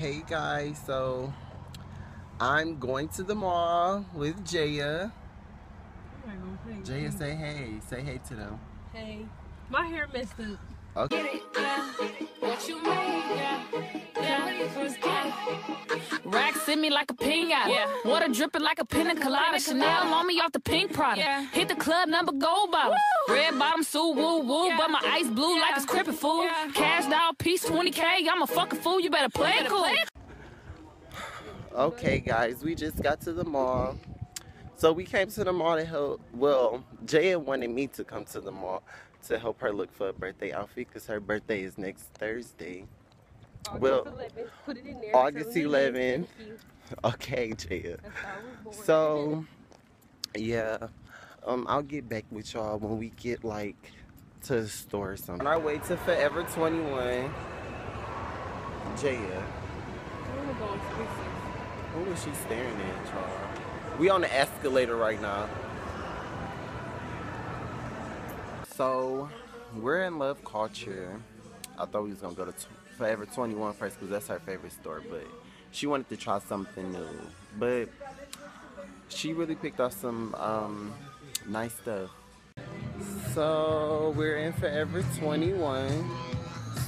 Hey guys, so I'm going to the mall with Jaya. Jaya, say hey. Say hey to them. Hey, my hair messed up. Okay. Uh, what you mean? Yeah. Yeah. Racks in me like a pinata. Yeah. Water dripping like a pina colada. Chanel on me off the pink product. Yeah. Hit the club number gold bottle. Red bottom suit, woo woo. Yeah. But my ice blue like it's crippin' fool. Yeah. Cash doll piece 20k. I'm a fucking fool. You better play it cool. Okay, guys, we just got to the mall. So we came to the mall to help. Well, Jaya wanted me to come to the mall to help her look for a birthday outfit because her birthday is next Thursday. Well, Put it in there. August So 11th. Okay, Jaya. That's how I was born. So, yeah, um, I'll get back with y'all when we get like to the store or something. On our way to Forever 21, Jaya. I'm. Who is she staring at, y'all? We on the escalator right now. So, we're in Love Culture. I thought we was gonna go to t- Forever 21 first because that's her favorite store, but she wanted to try something new. But she really picked up some um, nice stuff. So, we're in Forever 21.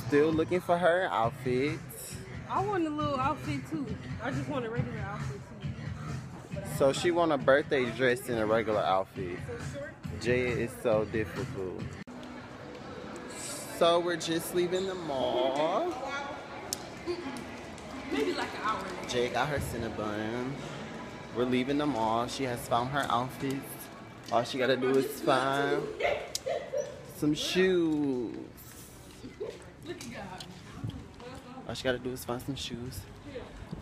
Still looking for her outfit. I want a little outfit too. I just want a regular outfit too. So she want a birthday dress in a regular outfit. Jaya is so difficult. So we're just leaving the mall. Maybe like an hour. Jay got her Cinnabon. We're leaving the mall. She has found her outfits. All she gotta do is find some shoes. All she gotta do is find some shoes.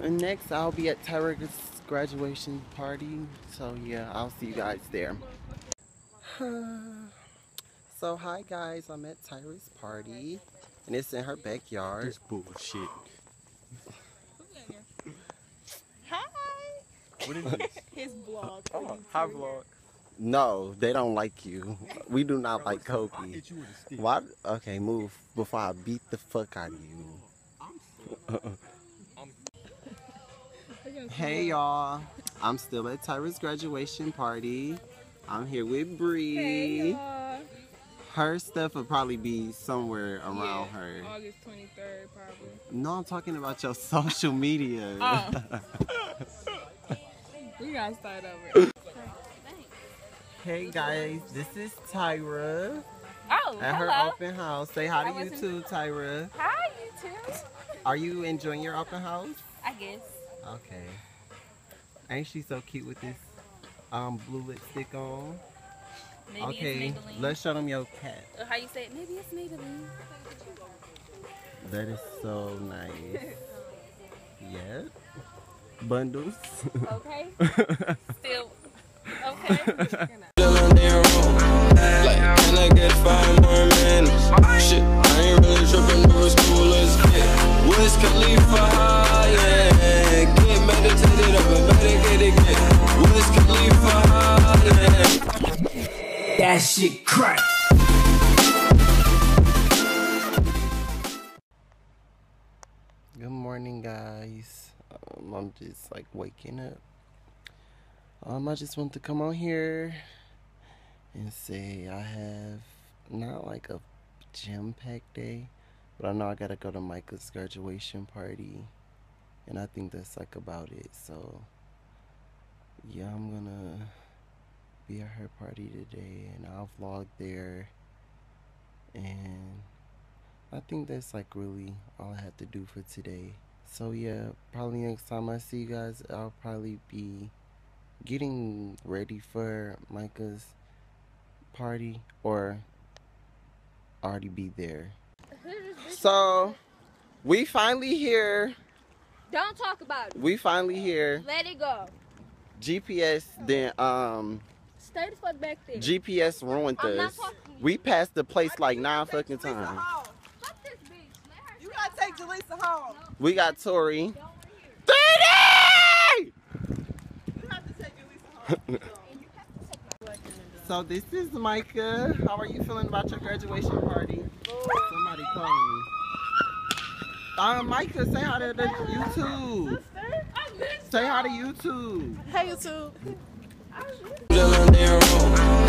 And next, I'll be at Tyra's graduation party. So yeah, I'll see you guys there. so hi guys, I'm at Tyra's party, and it's in her backyard. This bullshit. hi. What is this? His blog. Oh, hi vlog. No, they don't like you. We do not like I'll Koki. hit you with a stick. Why? Okay, move before I beat the fuck out of you. hey y'all, I'm still at Tyra's graduation party. I'm here with Bree. Her stuff will probably be somewhere around her. August 23rd, probably. No, I'm talking about your social media. Oh. We gotta start over. hey guys, this is Tyra Oh, at her open house. Say hi I to you too, Tyra. Hi, you too. Are you enjoying your open house? I guess. Okay. Ain't she so cute with this um blue lipstick on? Maybe okay, it's Maybelline. let's show them your cat. Or how you say it? Maybe it's Maybelline. That is so nice. yeah. Bundles. Okay. Still. Okay. That shit crack. Good morning, guys. Um, I'm just like waking up. Um, I just want to come on here and say I have not like a jam packed day, but I know I gotta go to Micah's graduation party, and I think that's like about it. So, yeah, I'm gonna be at her party today, and I'll vlog there, and I think that's like really all I have to do for today. So yeah, probably next time I see you guys, I'll probably be getting ready for Micah's party or already be there. So we finally here. Don't talk about it. We finally here. Let it go. GPS then um Stay the fuck back there. GPS ruined I'm us. talking to you. We passed the place like nine fucking times. Fuck this bitch. Let her You gotta take Jaleesa home. We got Tori. go over here. 3D! You have to take Jaleesa home. So this is Micah. How are you feeling about your graduation party? Somebody calling me. Um, Micah, say hi to the YouTube. Say hi to YouTube. Hey YouTube.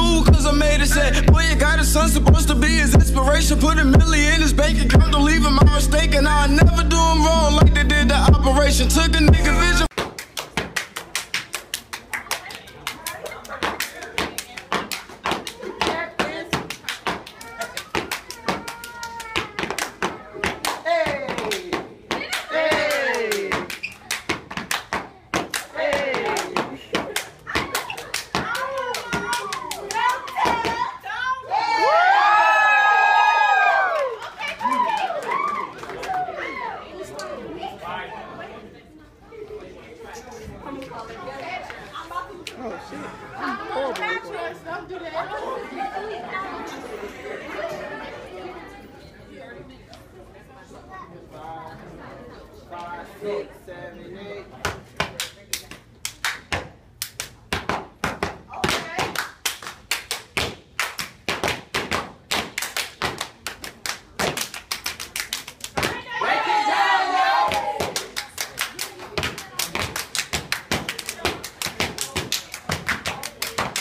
school cause I made it say, Boy, you got a son supposed to be his inspiration. Put a million in his bank account, don't leave him my mistake. And I'll never do him wrong like they did the operation. Took a nigga vision.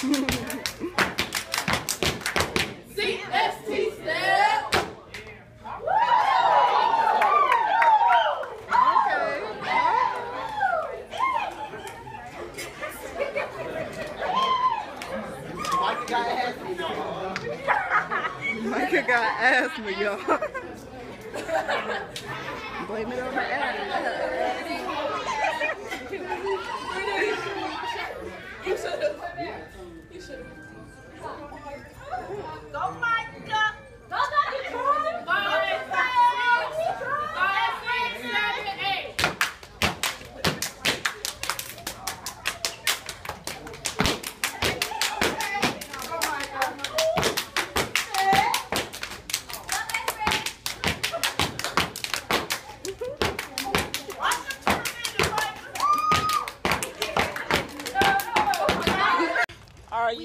Asthma, y'all. Micah got asthma, y'all. Blame it on her asthma.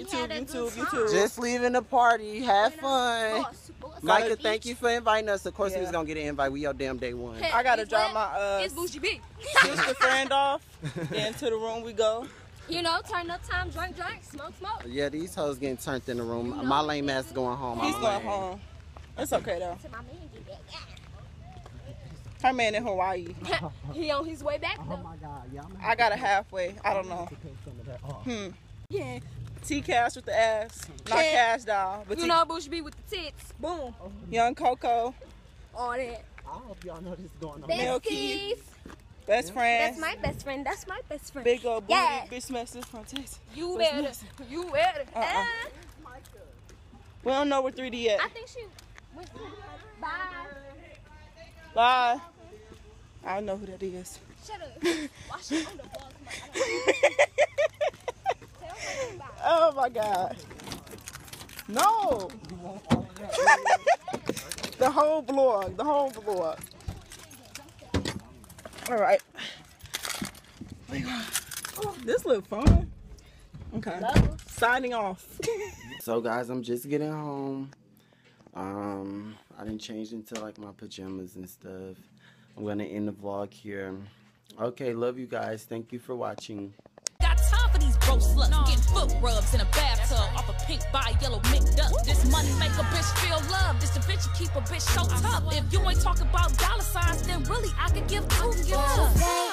YouTube, YouTube, YouTube. Just leaving the party. Have fun. Micah, thank you for inviting us. Of course, we Yeah. was gonna get an invite. We your damn day one. I gotta drop my uh, It's Bougie B. sister friend off. Then to the room we go. You know, turn up time, drink, drink, smoke, smoke. Yeah, these hoes getting turned in the room. My lame ass going home. He's I'm going lame. home. It's okay though. My man. Her man in Hawaii. He on his way back though. god, y'all I got a halfway. I don't know. Hmm. Yeah. T Cash with the ass, not Yeah. Cash doll, but You T- know, Bougie B with the tits. Boom. Young Coco, All that. I hope y'all know this is going on. Milky. Besties. best friend. That's my best friend. That's my best friend. Big old booty Yeah. bitch message from Texas. You What's better. next? You better. Uh-uh. Uh, We don't know where 3D at. I think she went to Bye. Bye. I don't know who that is. Shut up. Wash it on the ball. Oh my god. No. the whole vlog. The whole vlog. All right. Oh, this look fun. Okay. Signing off. So guys, I'm just getting home. Um, I didn't change into like my pajamas and stuff. I'm gonna end the vlog here. Okay, love you guys. Thank you for watching. Bro sluts getting foot rubs in a bathtub off a pink by yellow mixed up. This money make a bitch feel love. This the bitch keep a bitch so tough. If you ain't talking about dollar signs, then really I could give two fucks.